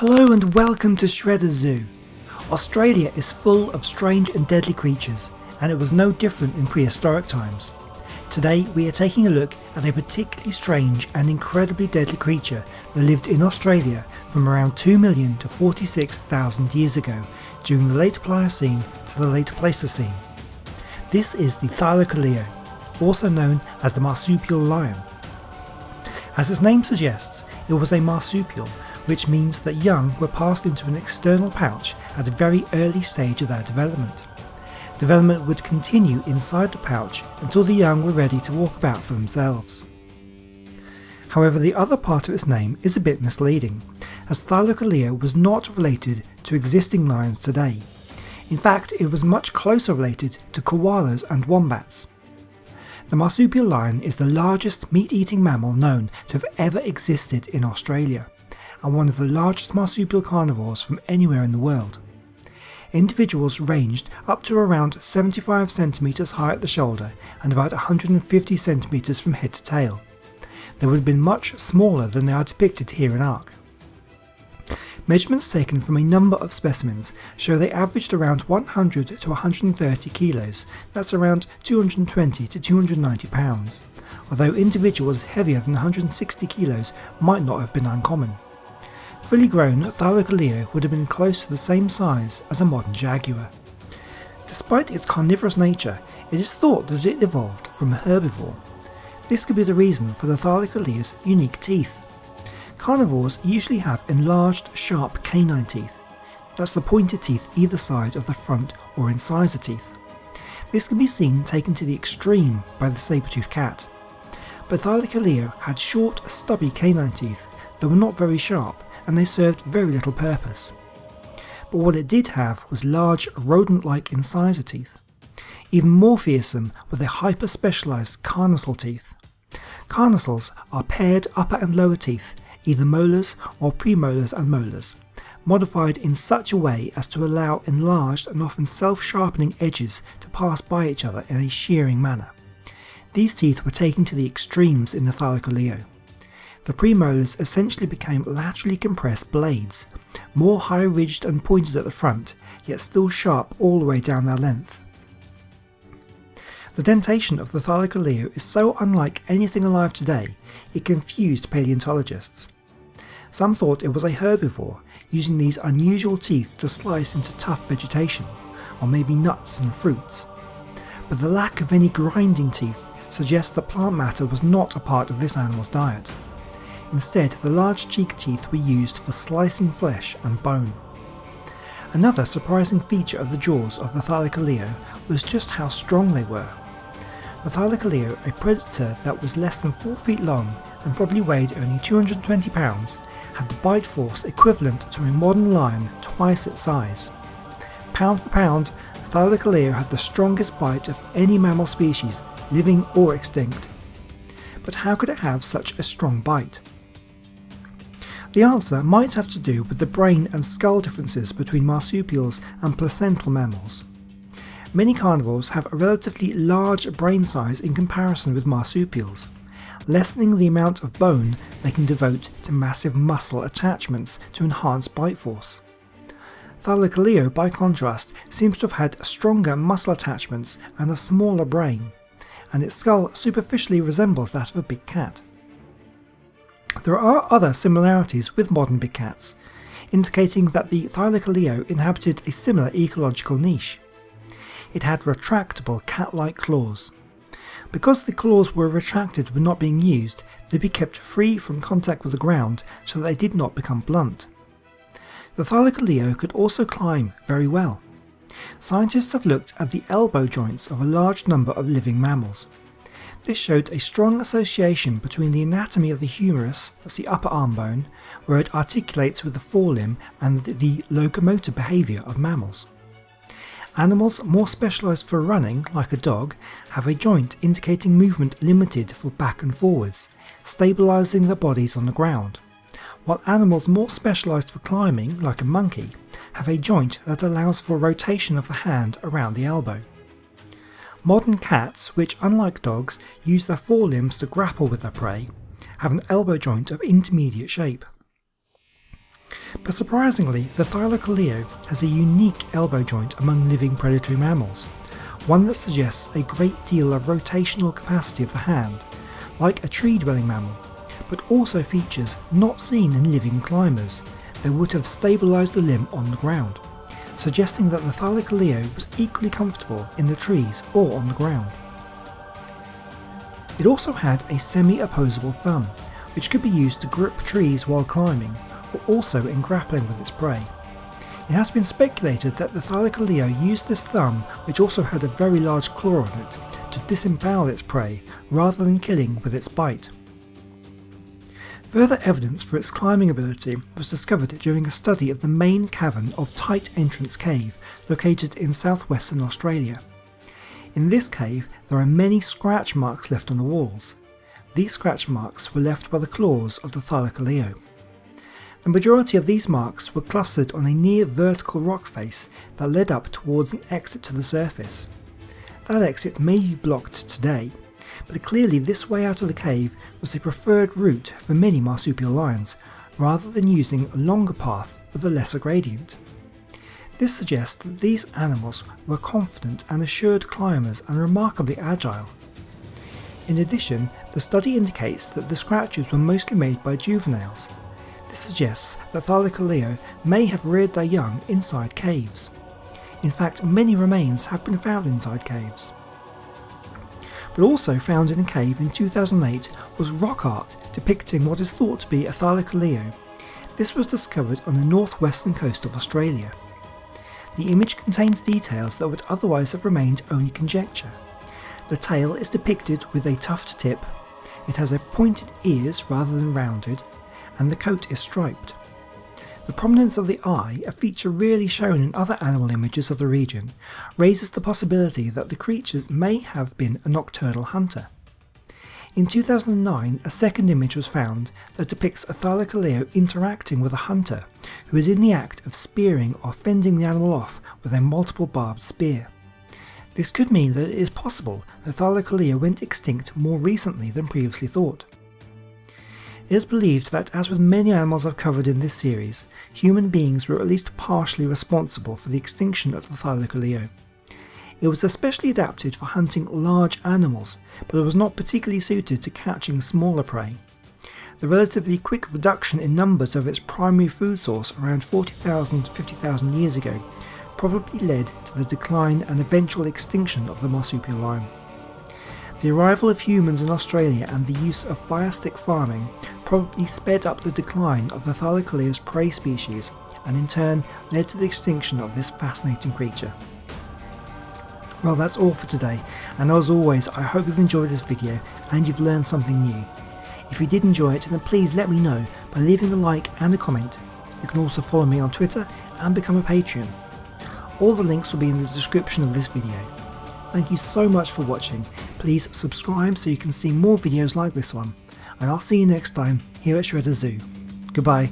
Hello and welcome to Shredder Zoo. Australia is full of strange and deadly creatures, and it was no different in prehistoric times. Today we are taking a look at a particularly strange and incredibly deadly creature that lived in Australia from around 2 million to 46,000 years ago during the late Pliocene to the late Pleistocene. This is the Thylacoleo, also known as the marsupial lion. As its name suggests, it was a marsupial, which means that young were passed into an external pouch at a very early stage of their development. Development would continue inside the pouch until the young were ready to walk about for themselves. However, the other part of its name is a bit misleading, as Thylacoleo was not related to existing lions today. In fact, it was much closer related to koalas and wombats. The marsupial lion is the largest meat-eating mammal known to have ever existed in Australia, and one of the largest marsupial carnivores from anywhere in the world. Individuals ranged up to around 75 centimeters high at the shoulder and about 150 centimeters from head to tail. They would have been much smaller than they are depicted here in ARK. Measurements taken from a number of specimens show they averaged around 100 to 130 kilos, that's around 220 to 290 pounds, although individuals heavier than 160 kilos might not have been uncommon. Fully grown, Thylacoleo would have been close to the same size as a modern jaguar. Despite its carnivorous nature, it is thought that it evolved from a herbivore. This could be the reason for the Thylacoleo's unique teeth. Carnivores usually have enlarged, sharp canine teeth. That's the pointed teeth either side of the front or incisor teeth. This can be seen taken to the extreme by the saber-toothed cat. But Thylacoleo had short, stubby canine teeth that were not very sharp and they served very little purpose. But what it did have was large rodent-like incisor teeth. Even more fearsome were their hyper-specialised carnassial teeth. Carnassials are paired upper and lower teeth, either molars or premolars and molars, modified in such a way as to allow enlarged and often self-sharpening edges to pass by each other in a shearing manner. These teeth were taken to the extremes in the Thylacoleo. The premolars essentially became laterally compressed blades, more high-ridged and pointed at the front, yet still sharp all the way down their length. The dentation of the Thylacoleo is so unlike anything alive today, it confused paleontologists. Some thought it was a herbivore, using these unusual teeth to slice into tough vegetation, or maybe nuts and fruits. But the lack of any grinding teeth suggests that plant matter was not a part of this animal's diet. Instead, the large cheek teeth were used for slicing flesh and bone. Another surprising feature of the jaws of the Thylacoleo was just how strong they were. The Thylacoleo, a predator that was less than 4 feet long and probably weighed only 220 pounds, had the bite force equivalent to a modern lion twice its size. Pound for pound, the Thylacoleo had the strongest bite of any mammal species, living or extinct. But how could it have such a strong bite? The answer might have to do with the brain and skull differences between marsupials and placental mammals. Many carnivores have a relatively large brain size in comparison with marsupials, lessening the amount of bone they can devote to massive muscle attachments to enhance bite force. Thylacoleo, by contrast, seems to have had stronger muscle attachments and a smaller brain, and its skull superficially resembles that of a big cat. There are other similarities with modern big cats, indicating that the Thylacoleo inhabited a similar ecological niche. It had retractable cat-like claws. Because the claws were retracted when not being used, they'd be kept free from contact with the ground so that they did not become blunt. The Thylacoleo could also climb very well. Scientists have looked at the elbow joints of a large number of living mammals. This showed a strong association between the anatomy of the humerus, that's the upper arm bone, where it articulates with the forelimb, and the locomotor behaviour of mammals. Animals more specialised for running, like a dog, have a joint indicating movement limited for back and forwards, stabilising their bodies on the ground, while animals more specialised for climbing, like a monkey, have a joint that allows for rotation of the hand around the elbow. Modern cats, which unlike dogs use their forelimbs to grapple with their prey, have an elbow joint of intermediate shape. But surprisingly, the Thylacoleo has a unique elbow joint among living predatory mammals, one that suggests a great deal of rotational capacity of the hand, like a tree-dwelling mammal, but also features not seen in living climbers that would have stabilised the limb on the ground, suggesting that the Thylacoleo was equally comfortable in the trees or on the ground. It also had a semi-opposable thumb, which could be used to grip trees while climbing, or also in grappling with its prey. It has been speculated that the Thylacoleo used this thumb, which also had a very large claw on it, to disembowel its prey rather than killing with its bite. Further evidence for its climbing ability was discovered during a study of the main cavern of Tight Entrance Cave located in southwestern Australia. In this cave there are many scratch marks left on the walls. These scratch marks were left by the claws of the Thylacoleo. The majority of these marks were clustered on a near vertical rock face that led up towards an exit to the surface. That exit may be blocked today, but clearly this way out of the cave was the preferred route for many marsupial lions, rather than using a longer path with a lesser gradient. This suggests that these animals were confident and assured climbers and remarkably agile. In addition, the study indicates that the scratches were mostly made by juveniles, this suggests that Thylacoleo may have reared their young inside caves. In fact, many remains have been found inside caves. But also found in a cave in 2008 was rock art depicting what is thought to be a Thylacoleo. This was discovered on the northwestern coast of Australia. The image contains details that would otherwise have remained only conjecture. The tail is depicted with a tuft tip, it has a pointed ears rather than rounded, and the coat is striped. The prominence of the eye, a feature rarely shown in other animal images of the region, raises the possibility that the creatures may have been a nocturnal hunter. In 2009, a second image was found that depicts a Thylacoleo interacting with a hunter who is in the act of spearing or fending the animal off with a multiple barbed spear. This could mean that it is possible the Thylacoleo went extinct more recently than previously thought. It is believed that, as with many animals I've covered in this series, human beings were at least partially responsible for the extinction of the Thylacoleo. It was especially adapted for hunting large animals, but it was not particularly suited to catching smaller prey. The relatively quick reduction in numbers of its primary food source around 40,000 to 50,000 years ago probably led to the decline and eventual extinction of the marsupial lion. The arrival of humans in Australia and the use of fire stick farming probably sped up the decline of the Thylacoleo's prey species and in turn led to the extinction of this fascinating creature. Well that's all for today and as always I hope you've enjoyed this video and you've learned something new. If you did enjoy it then please let me know by leaving a like and a comment. You can also follow me on Twitter and become a Patreon. All the links will be in the description of this video. Thank you so much for watching. Please subscribe so you can see more videos like this one. And I'll see you next time here at Shredder Zoo. Goodbye.